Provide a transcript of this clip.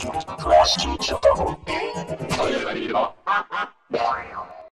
Class teacher double.